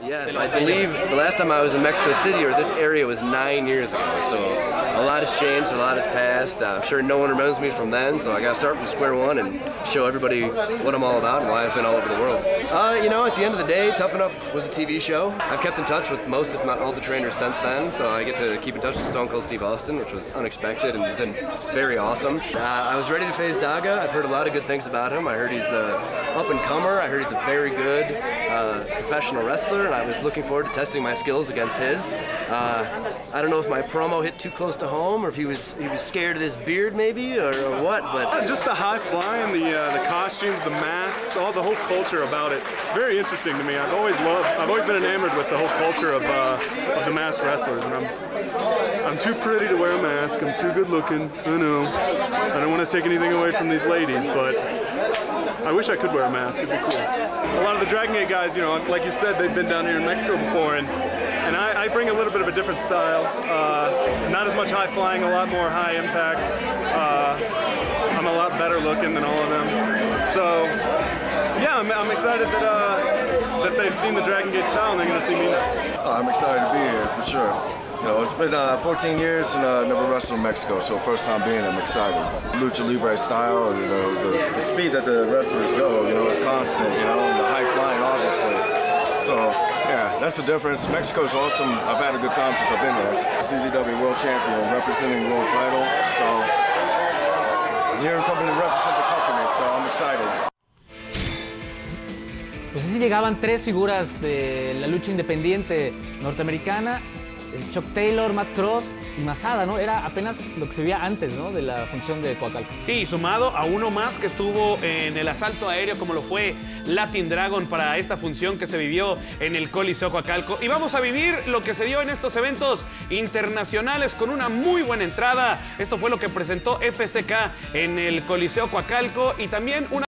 Yes, I believe the last time I was in Mexico City or this area was nine years ago. So a lot has changed, a lot has passed. I'm sure no one remembers me from then, so I got to start from square one and show everybody what I'm all about and why I've been all over the world. Uh, you know, at the end of the day, Tough Enough was a TV show. I've kept in touch with most, if not all, the trainers since then, so I get to keep in touch with Stone Cold Steve Austin, which was unexpected and has been very awesome. Uh, I was ready to face Daga. I've heard a lot of good things about him. I heard he's a up and comer. I heard he's a very good uh, professional wrestler, and I was looking forward to testing my skills against his. Uh, I don't know if my promo hit too close to home, or if he was he was scared of this beard, maybe, or, or what. But just the high flying, the uh, the costumes, the masks, all the whole culture about it. Very interesting to me. I've always loved. I've always been enamored with the whole culture of uh, of the masked wrestlers, and I'm I'm too pretty to wear a mask. I'm too good looking. I know. I don't want to take anything away from these ladies, but I wish I could wear a mask. It'd be cool. A lot of the Dragon Gate guys, you know, like you said, they've been down here in Mexico before, and and I, I bring a little bit of a different style. Uh, not as much high flying, a lot more high impact. Uh, I'm a lot better looking than all of them. So yeah, I'm, I'm excited that uh, that they've seen the Dragon Gate style and they're gonna see me now. Oh, I'm excited to be here for sure. You know, it's been uh, 14 years and uh, never wrestled in Mexico, so first time being, I'm excited. Lucha Libre style, you know, the, the speed that the wrestlers go, you know, it's constant, you know, the high flying, obviously. So, yeah, that's the difference. Mexico's awesome. I've had a good time since I've been there. CZW World Champion, representing world title. So, here coming to represent the company, so I'm excited. Pues así llegaban tres figuras de la lucha independiente norteamericana, el Chuck Taylor, Matt Cross y Masada, ¿no? Era apenas lo que se veía antes, ¿no? De la función de Coacalco. Sí, sumado a uno más que estuvo en el asalto aéreo como lo fue Latin Dragon para esta función que se vivió en el Coliseo Coacalco. Y vamos a vivir lo que se dio en estos eventos internacionales con una muy buena entrada. Esto fue lo que presentó FCK en el Coliseo Coacalco y también una